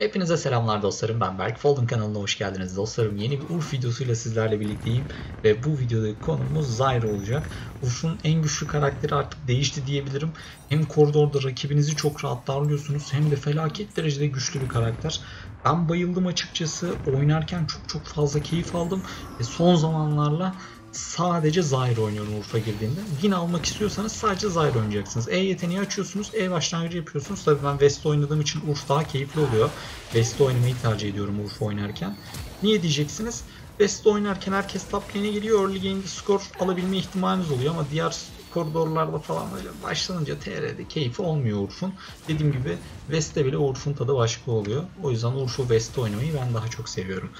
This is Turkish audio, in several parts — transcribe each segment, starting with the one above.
Hepinize selamlar dostlarım. Ben Berk. Folding kanalına hoş geldiniz dostlarım. Yeni bir Urf videosuyla sizlerle birlikteyim ve bu videodaki konumuz Zyra olacak. Urf'un en güçlü karakteri artık değişti diyebilirim. Hem koridorda rakibinizi çok rahat darlıyorsunuz hem de felaket derecede güçlü bir karakter. Ben bayıldım açıkçası. Oynarken çok çok fazla keyif aldım ve son zamanlarla sadece Zyra oynuyorum Urf'a girdiğimde. Win almak istiyorsanız sadece Zyra oynayacaksınız. E yeteneği açıyorsunuz, E başlangıcı yapıyorsunuz. Tabii ben West oynadığım için Urf daha keyifli oluyor. West oynamayı tercih ediyorum Urf oynarken. Niye diyeceksiniz? West oynarken herkes top lane'e geliyor. Early game'de skor alabilme ihtimaliniz oluyor ama diğer koridorlarda falan böyle başlanınca TR'de keyfi olmuyor Urf'un. Dediğim gibi West'te bile Urf'un tadı başka oluyor. O yüzden Urf'u West'te oynamayı ben daha çok seviyorum.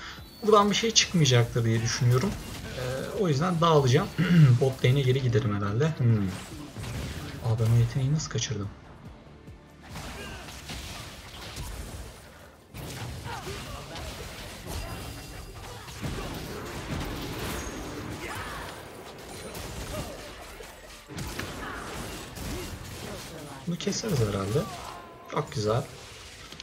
Buradan bir şey çıkmayacaktır diye düşünüyorum. Ee, o yüzden dağılacağım. Bot lane'e geri giderim herhalde. Hmm. O yeteneği nasıl kaçırdım? Bunu keseriz herhalde. Çok güzel.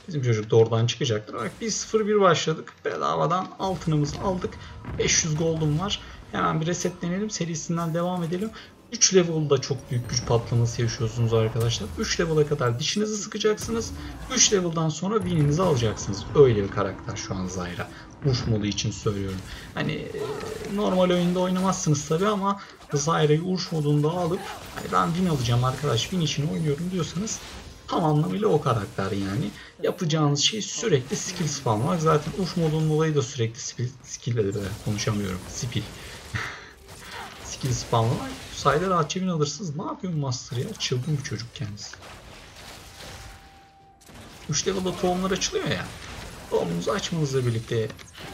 Bizim çocuk da oradan çıkacaktır. Bak biz 0-1 başladık. Bedavadan altınımızı aldık. 500 gold'um var. Hemen bir resetlenelim. Serisinden devam edelim. 3 level'da çok büyük güç patlaması yaşıyorsunuz arkadaşlar. 3 level'a kadar dişinizi sıkacaksınız. 3 level'dan sonra win'inizi alacaksınız. Öyle bir karakter şu an Zyra. Urf modu için söylüyorum. Hani e, normal oyunda oynamazsınız tabi ama Zyra'yı Urf modunda alıp hani ben win alacağım arkadaş win için oynuyorum diyorsanız tam anlamıyla o karakter yani. Yapacağınız şey sürekli skill spamlamak. Zaten Urf modunun olayı da sürekli skill, skill konuşamıyorum. Skill. skill spamlamak. Sayda rahatça win alırsınız. Ne yapıyorsun Master ya? Çılgın bir çocuk kendisi. 3 level'da tohumlar açılıyor ya. Tohumunuzu açmanızla birlikte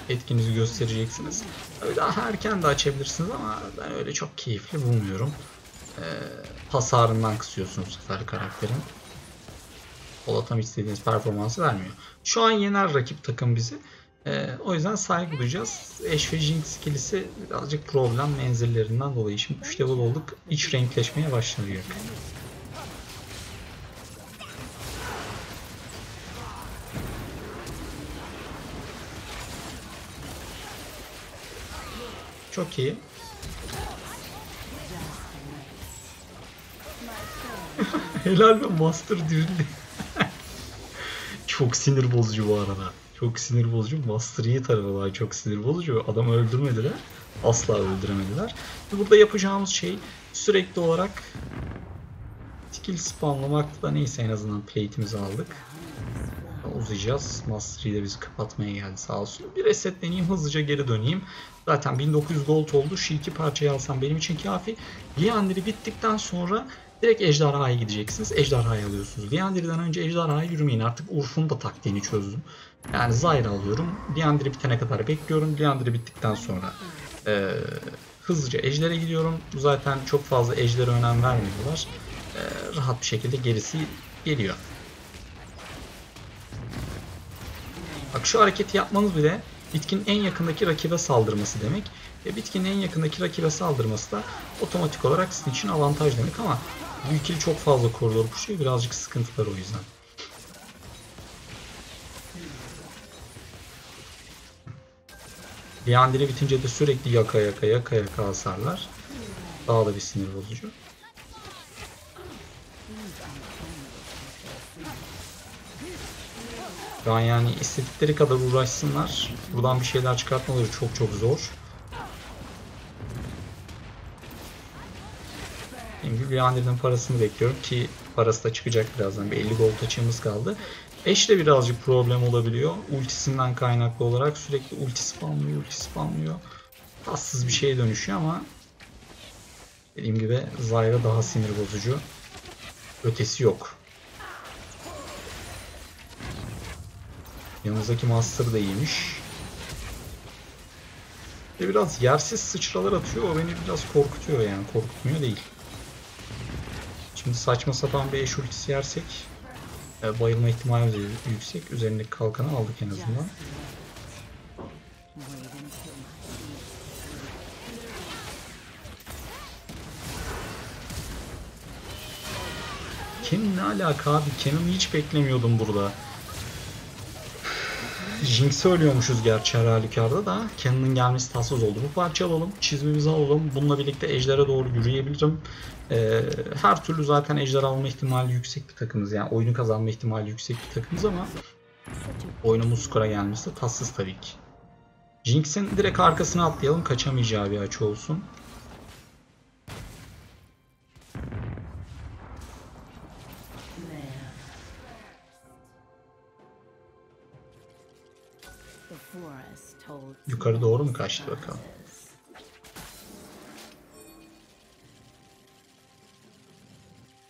etkinizi göstereceksiniz. Tabii daha erken de açabilirsiniz ama ben öyle çok keyifli bulmuyorum. Ee, hasarından kısıyorsunuz bu sefer karakterin. Pola tam istediğiniz performansı vermiyor. Şu an yener rakip takım bizi. Ee, o yüzden saygı duyacağız. Ash ve Jinx ikilisi birazcık problem menzillerinden dolayı. Şimdi 3 level olduk. İç renkleşmeye başlıyor. Çok iyi. Helal be Master dirildi. Çok sinir bozucu bu arada. Çok sinir bozucu. Master Yi tarafı çok sinir bozucu. Adamı öldürmediler. Asla öldüremediler. Burada yapacağımız şey sürekli olarak skill spamlamak da neyse en azından plate'imizi aldık. Uzayacağız. Master Yi de bizi kapatmaya geldi sağ olsun. Bir resetleneyim hızlıca geri döneyim. Zaten 1900 gold oldu. Şu iki parçayı alsam benim için kafi. Liandry bittikten sonra direkt ejderhaya gideceksiniz. Ejderhayı alıyorsunuz. Liandry'den önce ejderhaya yürümeyin. Artık Urf'un da taktiğini çözdüm. Yani Zyra alıyorum. Liandry bitene kadar bekliyorum. Liandry bittikten sonra e, hızlıca ejdere gidiyorum. Zaten çok fazla ejdere önem vermiyorlar. E, rahat bir şekilde gerisi geliyor. Bak şu hareketi yapmanız bile bitkinin en yakındaki rakibe saldırması demek. Ve bitkinin en yakındaki rakibe saldırması da otomatik olarak sizin için avantaj demek ama bu ikili çok fazla koridor puşuyor. Birazcık sıkıntılar o yüzden. Leandri bitince de sürekli yaka yaka yaka yaka hasarlar. Daha da bir sinir bozucu. An yani istedikleri kadar uğraşsınlar. Buradan bir şeyler çıkartmaları çok çok zor. Şimdi Leandri'nin parasını bekliyorum ki parası da çıkacak birazdan. Bir 50 gold açığımız kaldı. Eş de birazcık problem olabiliyor. Ultisinden kaynaklı olarak sürekli ulti spamlıyor, ulti spamlıyor. Tatsız bir şeye dönüşüyor ama dediğim gibi Zyra daha sinir bozucu. Ötesi yok. Yanımızdaki Master da iyiymiş. Ve biraz yersiz sıçralar atıyor. O beni biraz korkutuyor yani. Korkutmuyor değil. Şimdi saçma sapan bir eş ultisi yersek bayılma ihtimalimiz yüksek. Üzerindeki kalkanı aldık en azından. Kenan ne alaka abi? Kenan'ı hiç beklemiyordum burada. Jinx'e ölüyormuşuz gerçi her halükarda da. Cannon'ın gelmesi tatsız oldu. Bu parça alalım. Çizmemizi alalım. Bununla birlikte Ejder'e doğru yürüyebilirim. Ee, her türlü zaten Ejder alma ihtimali yüksek bir takımız. Yani oyunu kazanma ihtimali yüksek bir takımız ama oyunumuz skora gelmesi de tatsız tabii ki. Jinx'in direkt arkasına atlayalım. Kaçamayacağı bir açı olsun. Yukarı doğru mu kaçtı bakalım.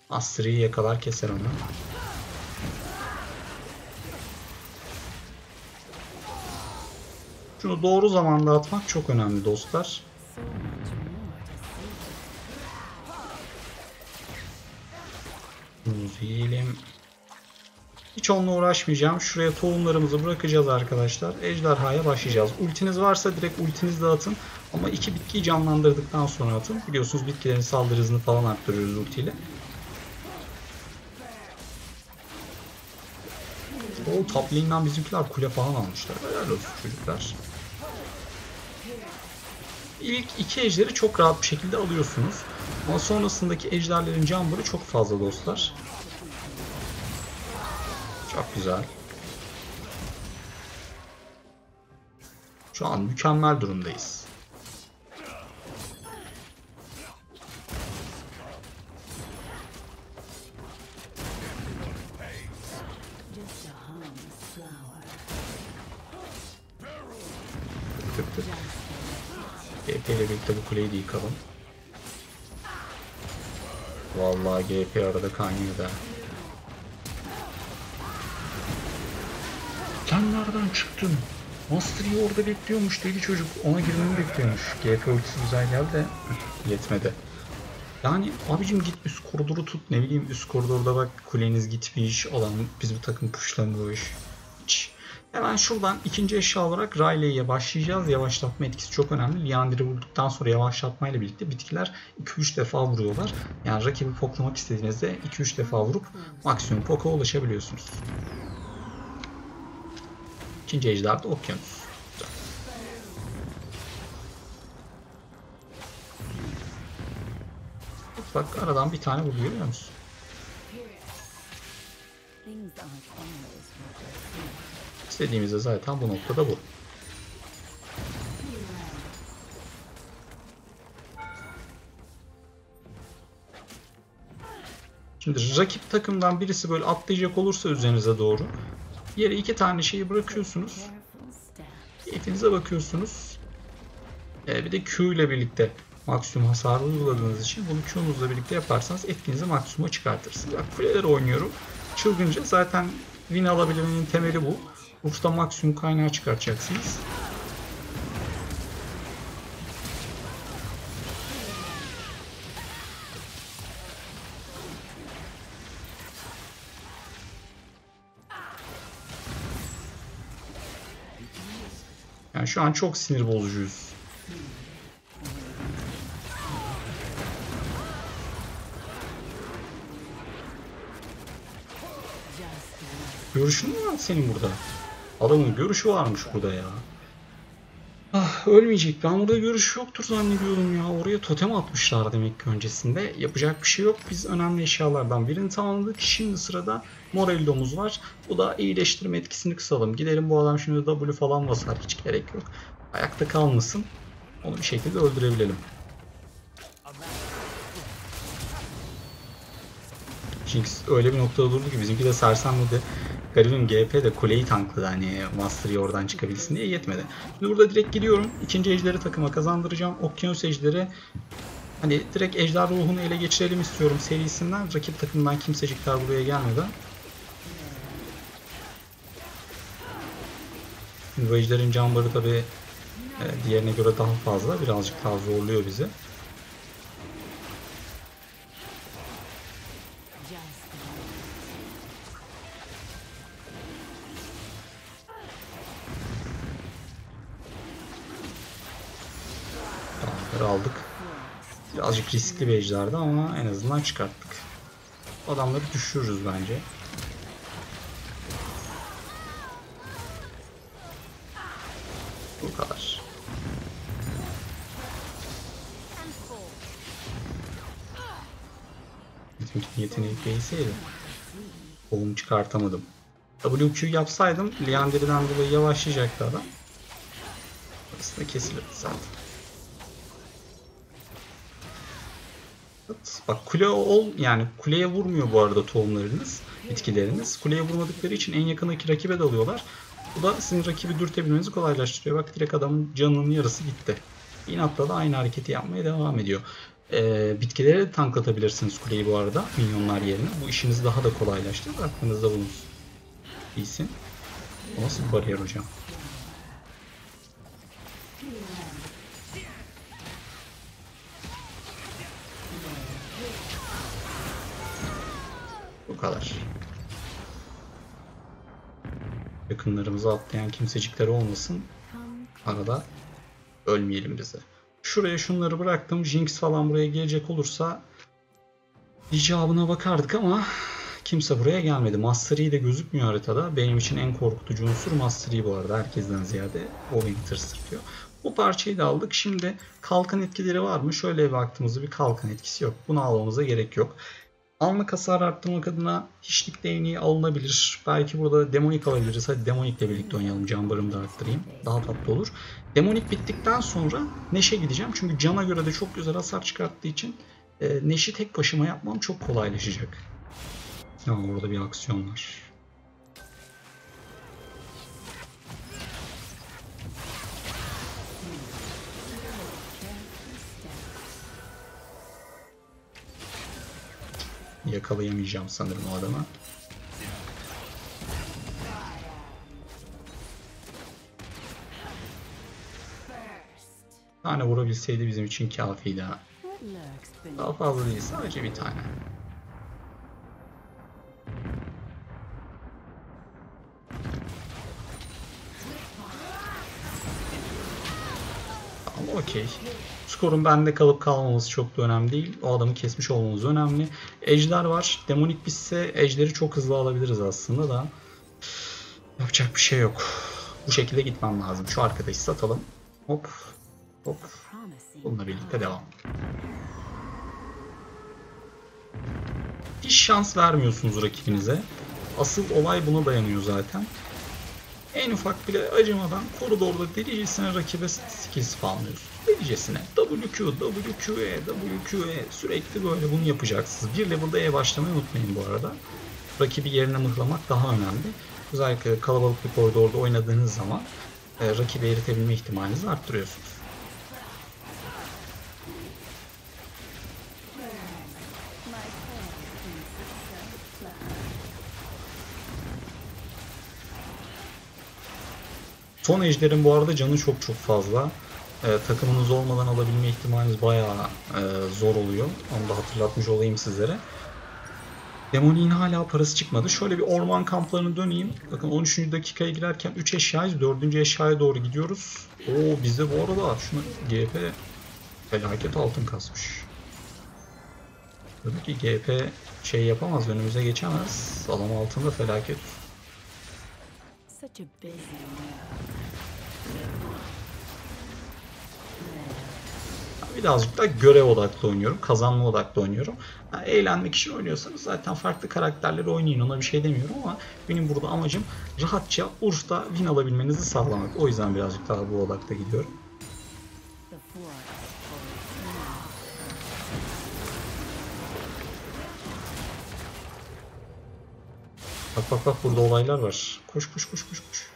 Astri'yi yakalar keser onu. Şunu doğru zamanda atmak çok önemli dostlar. Bunu yiyelim. Hiç onunla uğraşmayacağım. Şuraya tohumlarımızı bırakacağız arkadaşlar. Ejderhaya başlayacağız. Ultiniz varsa direkt ultinizi atın. Ama iki bitkiyi canlandırdıktan sonra atın. Biliyorsunuz bitkilerin saldırı hızını falan arttırıyoruz ultiyle. O top bizimkiler kule falan almışlar. Helal olsun çocuklar. İlk iki ejderi çok rahat bir şekilde alıyorsunuz. Ama sonrasındaki ejderlerin canları çok fazla dostlar. Çok güzel. Şu an mükemmel durumdayız. GP ile birlikte bu kuleyi de yıkalım. Vallahi GP arada kaynıyor da. Sen nereden çıktın? Master Yi orada bekliyormuş deli çocuk. Ona girmemi bekliyormuş. GP ultisi güzel geldi de yetmedi. Yani abicim git üst koridoru tut ne bileyim üst koridorda bak kuleniz gitmiş alan biz bu takım puşlamıyor hiç. Hemen şuradan ikinci eşya olarak Riley'e başlayacağız. Yavaşlatma etkisi çok önemli. Liandir'i vurduktan sonra yavaşlatmayla birlikte bitkiler 2-3 defa vuruyorlar. Yani rakibi poklamak istediğinizde 2-3 defa vurup maksimum poka ulaşabiliyorsunuz. İkinci ejder de okyanus. Bak aradan bir tane vuruyor görüyor musun? İstediğimiz de zaten bu noktada bu. Şimdi rakip takımdan birisi böyle atlayacak olursa üzerinize doğru yere iki tane şeyi bırakıyorsunuz. Keyfinize bakıyorsunuz. Ee, bir de Q ile birlikte maksimum hasarı uyguladığınız için bunu Q'nuzla birlikte yaparsanız etkinizi maksimuma çıkartırsınız. Bak kuleler oynuyorum. Çılgınca zaten win alabilmenin temeli bu. Urf'ta maksimum kaynağı çıkartacaksınız. Yani şu an çok sinir bozucuyuz. Görüşün mü var senin burada? Adamın görüşü varmış burada ya. Ölmeyecek. Ben burada görüş yoktur zannediyordum ya. Oraya totem atmışlar demek ki öncesinde. Yapacak bir şey yok. Biz önemli eşyalardan birini tamamladık. Şimdi sırada Morello'muz var. Bu da iyileştirme etkisini kısalım. Gidelim bu adam şimdi W falan basar. Hiç gerek yok. Ayakta kalmasın. Onu bir şekilde öldürebilelim. Jinx öyle bir noktada durdu ki bizimki de sersemledi. Garibim GP de kuleyi tankladı hani Master Yi oradan çıkabilsin diye yetmedi. Şimdi burada direkt gidiyorum. İkinci ejderi takıma kazandıracağım. Okyanus ejderi hani direkt ejder ruhunu ele geçirelim istiyorum serisinden. Rakip takımdan kimsecikler buraya gelmeden. Şimdi bu ejderin canları tabi e, diğerine göre daha fazla. Birazcık daha zorluyor bizi. Birazcık riskli bir ama en azından çıkarttık. Adamları düşürürüz bence. Bu kadar. Bizimki yetenek değilseydi. Oğlum çıkartamadım. WQ yapsaydım Liandry'den dolayı yavaşlayacaktı adam. Aslında kesilirdi zaten. Bak kule ol yani kuleye vurmuyor bu arada tohumlarınız, bitkileriniz. Kuleye vurmadıkları için en yakındaki rakibe dalıyorlar. Bu da sizin rakibi dürtebilmenizi kolaylaştırıyor. Bak direkt adamın canının yarısı gitti. İnatla da aynı hareketi yapmaya devam ediyor. Ee, bitkilere de tanklatabilirsiniz kuleyi bu arada minyonlar yerine. Bu işinizi daha da kolaylaştırır. Aklınızda bulunsun. İyisin. O nasıl bir bariyer hocam? Kadar. Yakınlarımıza atlayan kimsecikler olmasın. Arada ölmeyelim bize. Şuraya şunları bıraktım. Jinx falan buraya gelecek olursa icabına bakardık ama kimse buraya gelmedi. Master Yi de gözükmüyor haritada. Benim için en korkutucu unsur Master Yi bu arada. Herkesten ziyade o beni tırsırtıyor. Bu parçayı da aldık. Şimdi kalkan etkileri var mı? Şöyle baktığımızda bir kalkan etkisi yok. Bunu almamıza gerek yok. Anlık hasar arttırmak adına hiçlik değneği alınabilir. Belki burada demonik alabiliriz. Hadi demonikle birlikte oynayalım. Can barımı da arttırayım. Daha tatlı olur. Demonik bittikten sonra Neşe gideceğim. Çünkü cana göre de çok güzel hasar çıkarttığı için e, Neş'i tek başıma yapmam çok kolaylaşacak. Ya orada bir aksiyon var. Yakalayamayacağım sanırım o adamı. Bir tane vurabilseydi bizim için kafiydi ha. Daha fazla değil sadece bir tane. Tamam okey. Skorun bende kalıp kalmaması çok da önemli değil. O adamı kesmiş olmamız önemli. Ejder var. Demonik bitse ejderi çok hızlı alabiliriz aslında da. Yapacak bir şey yok. Bu şekilde gitmem lazım. Şu arkadaşı satalım. Hop. Hop. Bununla birlikte devam. Hiç şans vermiyorsunuz rakibinize. Asıl olay buna dayanıyor zaten. En ufak bile acımadan koridorda delicesine rakibe skill spamlıyorsunuz. Delicesine WQ, WQE, WQE sürekli böyle bunu yapacaksınız. Bir level'da E başlamayı unutmayın bu arada. Rakibi yerine mıhlamak daha önemli. Özellikle kalabalık bir koridorda oynadığınız zaman e, rakibi eritebilme ihtimalinizi arttırıyorsunuz. Son ejderin bu arada canı çok çok fazla. Ee, takımınız olmadan alabilme ihtimaliniz bayağı e, zor oluyor. Onu da hatırlatmış olayım sizlere. Demoni'nin hala parası çıkmadı. Şöyle bir orman kamplarını döneyim. Bakın 13. dakikaya girerken 3 eşyayız. 4. eşyaya doğru gidiyoruz. Oo bizde bu arada şunu GP felaket altın kasmış. Tabii ki GP şey yapamaz, önümüze geçemez. Adam altında felaket. Such a busy Birazcık da görev odaklı oynuyorum. Kazanma odaklı oynuyorum. Yani eğlenmek için oynuyorsanız zaten farklı karakterleri oynayın. Ona bir şey demiyorum ama benim burada amacım rahatça Urf'ta win alabilmenizi sağlamak. O yüzden birazcık daha bu odakta gidiyorum. Bak bak bak burada olaylar var. Koş koş koş koş koş.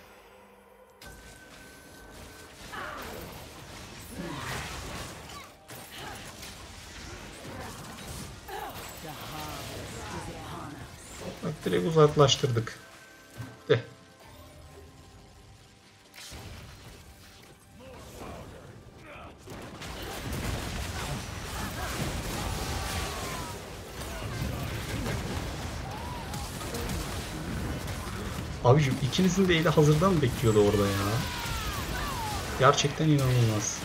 Uzaklaştırdık. De. Abicim ikinizin de eli hazırdan bekliyordu orada ya? Gerçekten inanılmaz.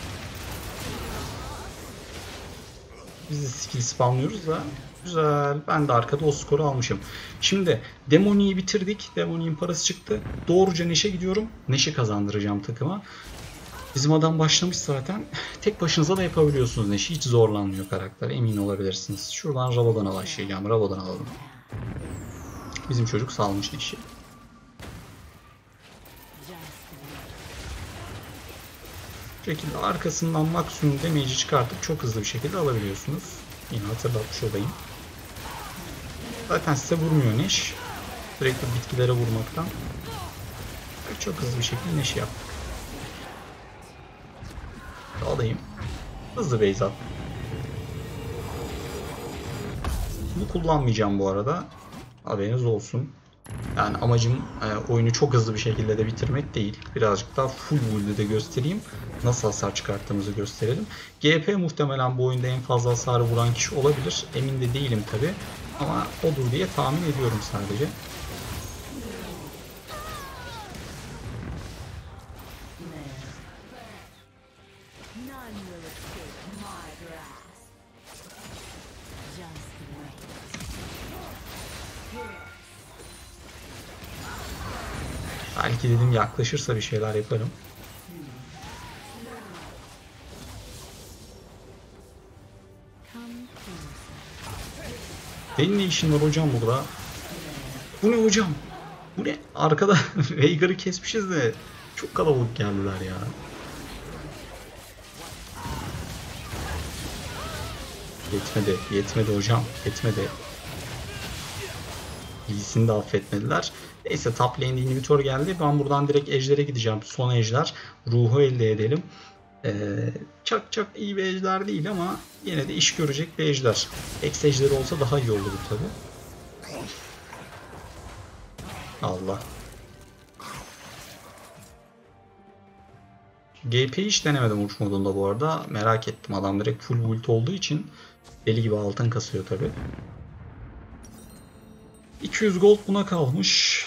Biz de skill spamlıyoruz da güzel. Ben de arkada o skoru almışım. Şimdi Demoni'yi bitirdik. Demoni'nin parası çıktı. Doğruca Neşe gidiyorum. Neşe kazandıracağım takıma. Bizim adam başlamış zaten. Tek başınıza da yapabiliyorsunuz Neş'i. Hiç zorlanmıyor karakter. Emin olabilirsiniz. Şuradan Rabadon'a başlayacağım. Rabadon alalım. Bizim çocuk salmış Neş'i. Şekilde arkasından maksimum damage'i çıkartıp çok hızlı bir şekilde alabiliyorsunuz. Yine hatırlatmış olayım. Zaten size vurmuyor Neş. Sürekli bitkilere vurmaktan. Çok hızlı bir şekilde Neş'i yaptık. Alayım. Hızlı base at. Bunu kullanmayacağım bu arada. Haberiniz olsun. Yani amacım e, oyunu çok hızlı bir şekilde de bitirmek değil. Birazcık daha full build'de de göstereyim. Nasıl hasar çıkarttığımızı gösterelim. GP muhtemelen bu oyunda en fazla hasarı vuran kişi olabilir. Emin de değilim tabi. Ama odur diye tahmin ediyorum sadece. Belki dedim yaklaşırsa bir şeyler yaparım. Senin ne işin var hocam burada? Bu ne hocam? Bu ne? Arkada Veigar'ı kesmişiz de çok kalabalık geldiler ya. Yetmedi, yetmedi hocam, yetmedi. İyisini de affetmediler. Neyse top lane'de inhibitor geldi. Ben buradan direkt ejder'e gideceğim. Son ejder. Ruhu elde edelim. Ee, çok çok iyi bir ejder değil ama yine de iş görecek bir ejder. Ex olsa daha iyi olurdu tabi. Allah. GP hiç denemedim uç modunda bu arada. Merak ettim. Adam direkt full ult olduğu için deli gibi altın kasıyor tabi. 200 gold buna kalmış.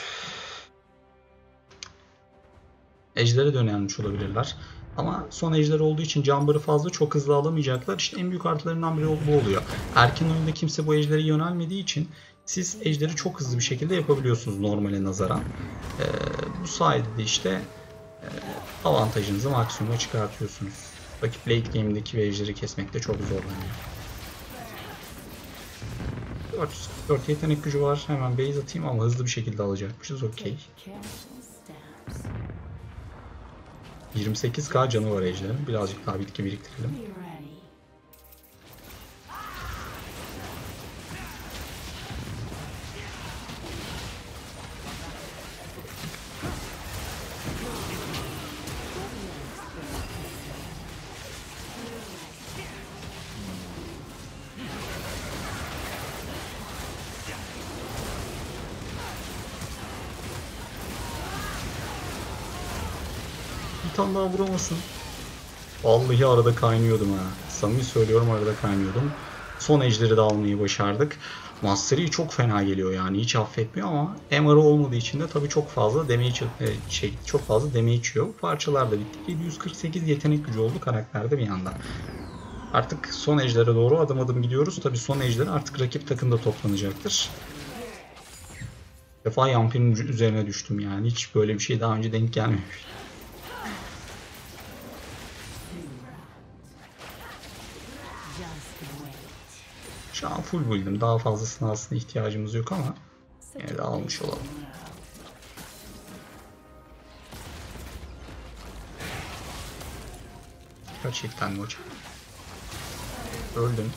Ejder'e dönelmiş olabilirler. Ama son ejder olduğu için cambarı fazla çok hızlı alamayacaklar. İşte en büyük artılarından biri bu oluyor. Erken oyunda kimse bu ejdere yönelmediği için siz ejderi çok hızlı bir şekilde yapabiliyorsunuz normale nazaran. Ee, bu sayede de işte e, avantajınızı maksimuma çıkartıyorsunuz. Rakip late game'deki bir ejderi kesmekte çok zorlanıyor. 4, 4 yetenek gücü var. Hemen base atayım ama hızlı bir şekilde alacakmışız. Okey. Careful steps. 28k canı var. Birazcık daha bitki biriktirelim. Daha vuramasın. Vallahi arada kaynıyordum ha. Samimi söylüyorum arada kaynıyordum. Son ejderi de almayı başardık. Mastery çok fena geliyor yani hiç affetmiyor ama MR olmadığı için de tabii çok fazla damage e, şey çok fazla damage yiyor. Parçalar da bitti. 748 yetenek gücü oldu karakterde bir yandan. Artık son ejdere doğru adım adım gidiyoruz. Tabii son ejder artık rakip takımda toplanacaktır. Bir defa Yampi'nin üzerine düştüm yani. Hiç böyle bir şey daha önce denk gelmemiş. Şu an full build'im. Daha fazlasına aslında ihtiyacımız yok ama yine de almış olalım. Gerçekten mi hocam? Öldüm.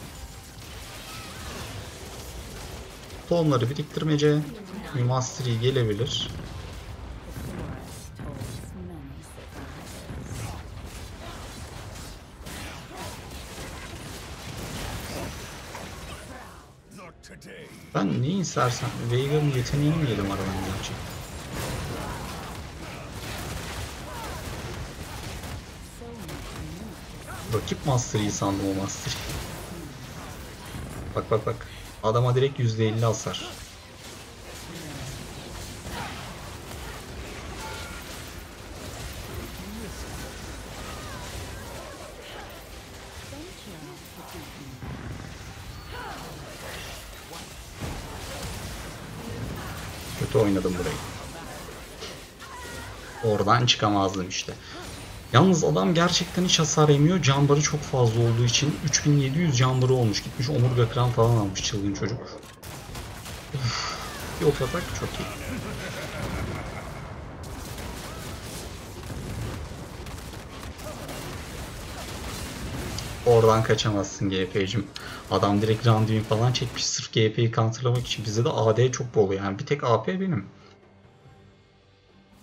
Tohumları biriktirmece. Bir mastery gelebilir. Ben neyi istersen Veigar'ın yeteneğini mi yedim aradan more. Rakip Master'ı sandım o Master'ı. Bak bak bak. Adama direkt %50 hasar. Kötü oynadım burayı. Oradan çıkamazdım işte. Yalnız adam gerçekten hiç hasar yemiyor. Cambarı çok fazla olduğu için 3700 cambarı olmuş. Gitmiş omurga kıran falan almış çılgın çocuk. Uf, bir ok atak çok iyi. Oradan kaçamazsın GP'cim. Adam direkt randuin falan çekmiş sırf GP'yi counterlamak için. Bizde de AD çok bol yani. Bir tek AP benim.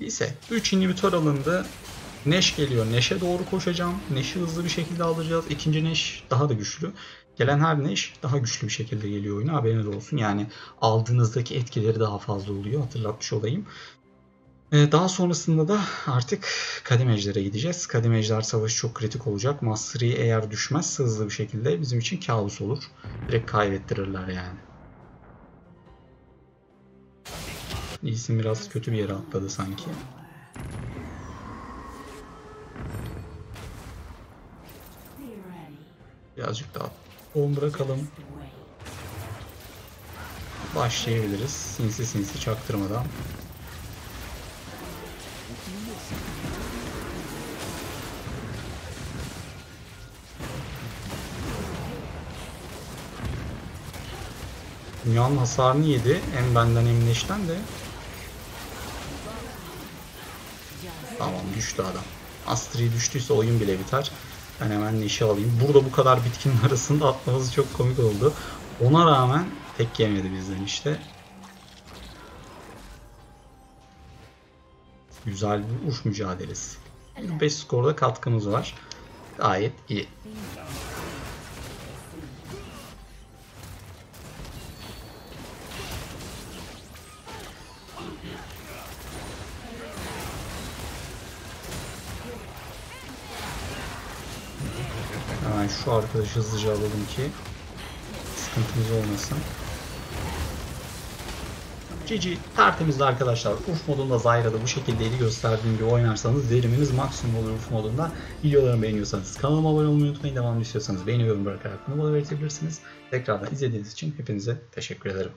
Neyse. 3 inhibitor alındı. Neş geliyor. Neş'e doğru koşacağım. Neş'i hızlı bir şekilde alacağız. İkinci Neş daha da güçlü. Gelen her Neş daha güçlü bir şekilde geliyor oyuna. Haberiniz olsun. Yani aldığınızdaki etkileri daha fazla oluyor. Hatırlatmış olayım. Ee, Daha sonrasında da artık kademecilere gideceğiz. Kademeciler savaşı çok kritik olacak. Mastery eğer düşmezse hızlı bir şekilde bizim için kabus olur. Direkt kaybettirirler yani. İyisin biraz kötü bir yere atladı sanki. Birazcık daha on bırakalım. Başlayabiliriz. Sinsi sinsi çaktırmadan. Dünyanın hasarını yedi. Hem benden hem de. Tamam düştü adam. Astri düştüyse oyun bile biter. Ben hemen Neş'i alayım. Burada bu kadar bitkinin arasında atmamız çok komik oldu. Ona rağmen tek yemedi bizden işte. Güzel bir uç mücadelesi. 5 skorda katkımız var. Gayet iyi. Hemen şu arkadaşı hızlıca alalım ki sıkıntımız olmasın. GG tertemizdi arkadaşlar. Urf modunda Zyra'da bu şekildeydi gösterdiğim gibi oynarsanız veriminiz maksimum olur Urf modunda. Videolarımı beğeniyorsanız kanalıma abone olmayı unutmayın. Devamlı istiyorsanız beğeni yorum bırakarak bunu bana belirtebilirsiniz. Tekrardan izlediğiniz için hepinize teşekkür ederim.